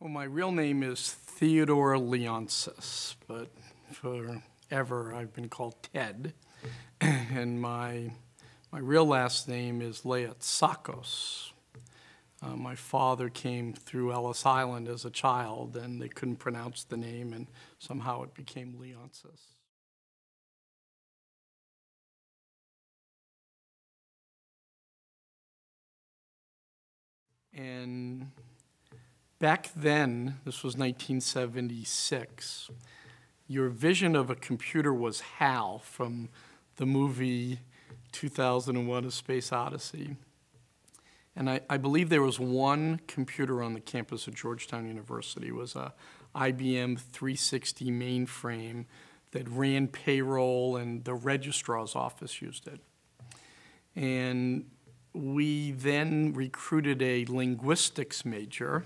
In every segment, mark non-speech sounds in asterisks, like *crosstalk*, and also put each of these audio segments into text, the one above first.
Well, my real name is Theodore Leonsis, but forever I've been called Ted. *clears throat* and my, my real last name is Leotsakos. Uh, my father came through Ellis Island as a child, and they couldn't pronounce the name, and somehow it became Leonsis. And back then, this was 1976, your vision of a computer was HAL from the movie 2001 A Space Odyssey. And I, I, believe there was one computer on the campus of Georgetown University. It was a IBM 360 mainframe that ran payroll and the registrar's office used it. And we then recruited a linguistics major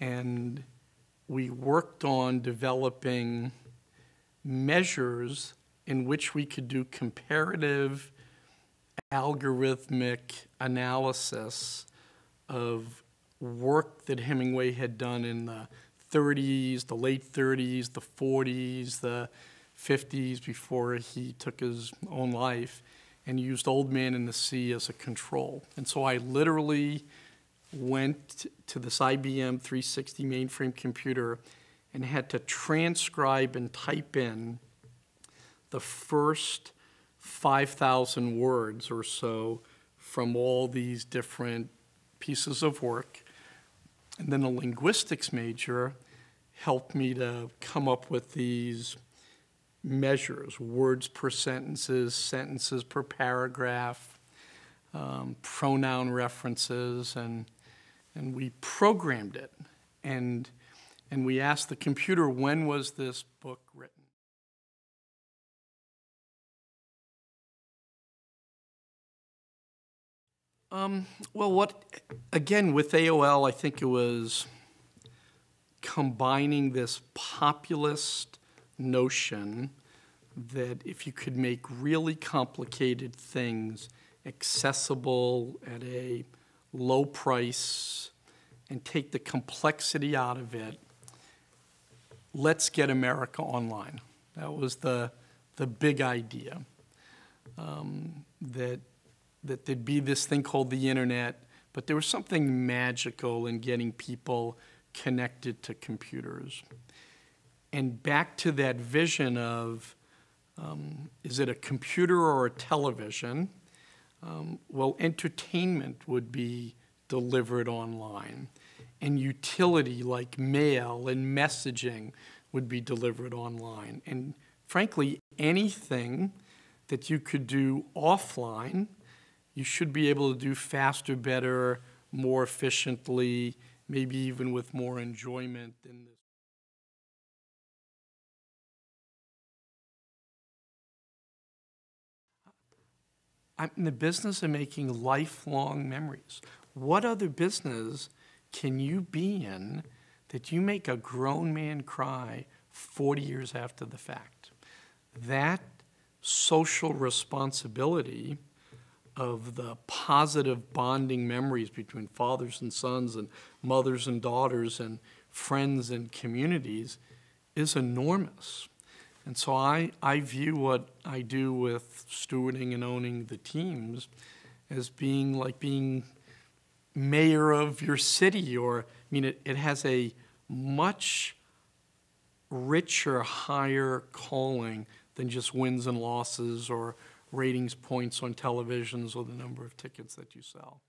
and we worked on developing measures in which we could do comparative algorithmic analysis of work that Hemingway had done in the 30s, the late 30s, the 40s, the 50s before he took his own life and used Old Man in the Sea as a control. And so I literally went to this IBM 360 mainframe computer and had to transcribe and type in the first 5,000 words or so from all these different pieces of work. And then a linguistics major helped me to come up with these measures, words per sentences, sentences per paragraph, um, pronoun references, and, and we programmed it. And, and we asked the computer, when was this book written? Um, well, what, again, with AOL, I think it was combining this populist notion that if you could make really complicated things accessible at a low price and take the complexity out of it, let's get America online. That was the, the big idea. Um, that, that there'd be this thing called the internet, but there was something magical in getting people connected to computers. And back to that vision of um, is it a computer or a television? Um, well, entertainment would be delivered online, and utility like mail and messaging would be delivered online. And frankly, anything that you could do offline, you should be able to do faster, better, more efficiently, maybe even with more enjoyment I'm in the business of making lifelong memories. What other business can you be in that you make a grown man cry 40 years after the fact? That social responsibility of the positive bonding memories between fathers and sons and mothers and daughters and friends and communities is enormous. And so I, I view what I do with stewarding and owning the teams as being like being mayor of your city, or I mean, it, it has a much richer, higher calling than just wins and losses or ratings points on televisions or the number of tickets that you sell.